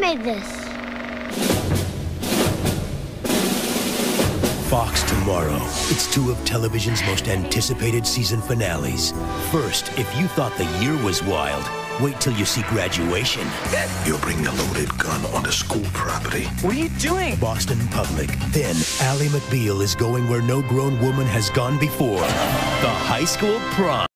made this. Fox tomorrow. It's two of television's most anticipated season finales. First, if you thought the year was wild, wait till you see graduation. You're bringing a loaded gun onto school property. What are you doing? Boston Public. Then, Ally McBeal is going where no grown woman has gone before. The high school prom.